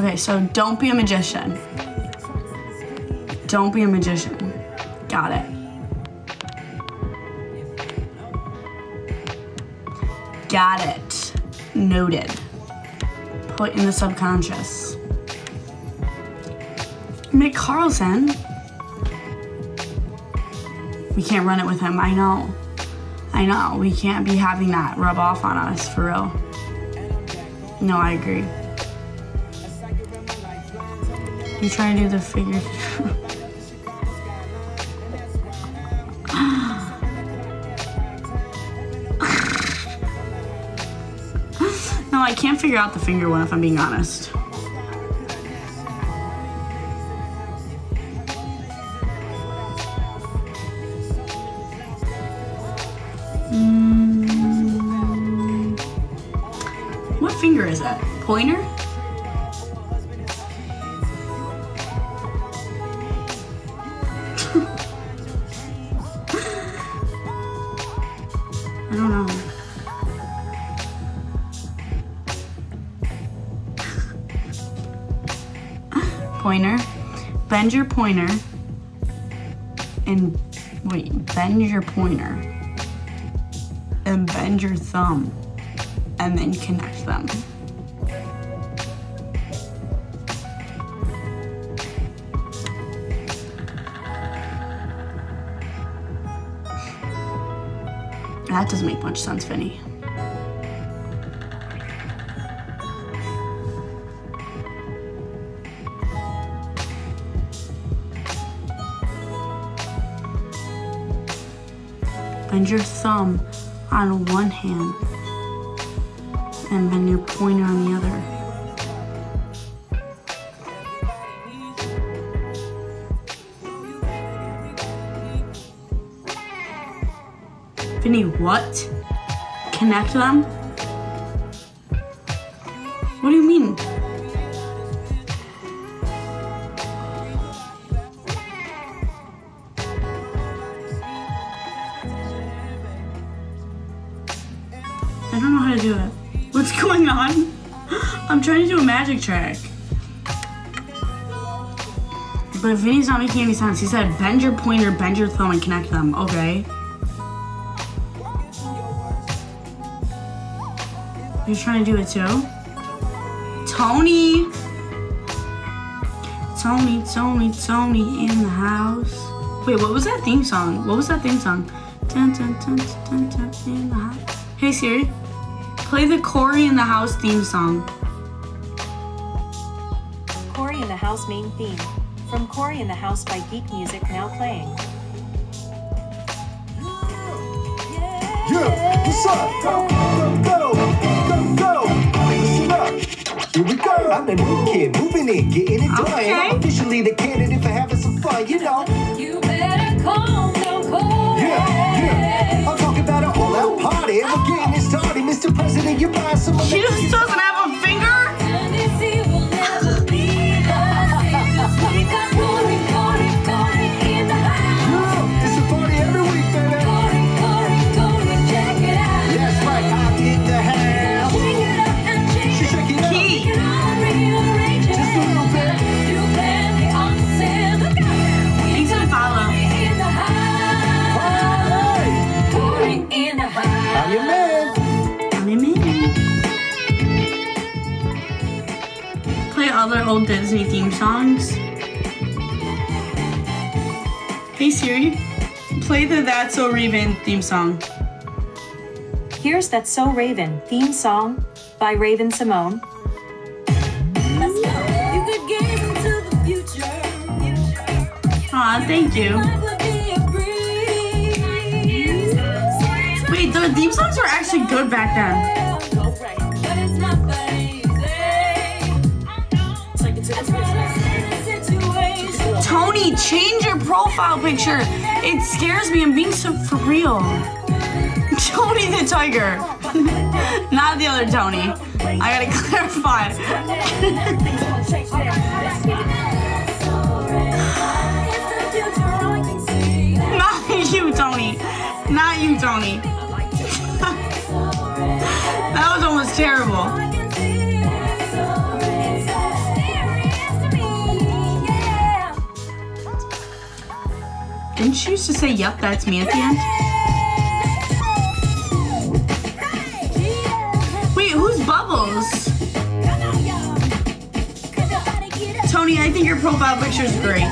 Okay, so don't be a magician. Don't be a magician. Got it. Got it. Noted. Put in the subconscious. Mick Carlson. We can't run it with him. I know. I know. We can't be having that rub off on us for real. No, I agree. You trying to do the figure? no, I can't figure out the finger one if I'm being honest. Mm. What finger is that? Pointer? I don't know. pointer. Bend your pointer. And wait, bend your pointer. And bend your thumb. And then connect them. That doesn't make much sense, Vinny. Bend your thumb on one hand and bend your pointer on the other. Vinny, what? Connect them? What do you mean? I don't know how to do it. What's going on? I'm trying to do a magic trick. But Vinny's not making any sense. He said bend your pointer, bend your thumb, and connect them. Okay. You're trying to do it too? Tony! Tony, Tony, Tony in the house. Wait, what was that theme song? What was that theme song? Dun, dun, dun, dun, dun, in the house. Hey Siri, play the Cory in the House theme song. Cory in the House main theme. From Cory in the House by Geek Music now playing. Yeah, what's up? Here we go. I'm the new kid, moving in, getting it done. Okay. I'm officially the candidate for having some fun, you know. You better calm down, Cory. Yeah, yeah. I'm talking about an all-out party. We're getting it started, Mr. President. You're buying some She Play old Disney theme songs. Hey Siri, play the That's So Raven theme song. Here's That So Raven theme song by Raven-Symoné. Let's go. You could gaze into the future. Aw, thank you. Life would be a breeze. Wait, the theme songs were actually good back then. Tony, change your profile picture. It scares me. I'm being so for real. Tony the Tiger. Not the other Tony. I gotta clarify. Not you, Tony. Not you, Tony. that was almost terrible. Didn't she used to say, "Yep, that's me" at the end? Wait, who's Bubbles? Tony, I think your profile picture is great.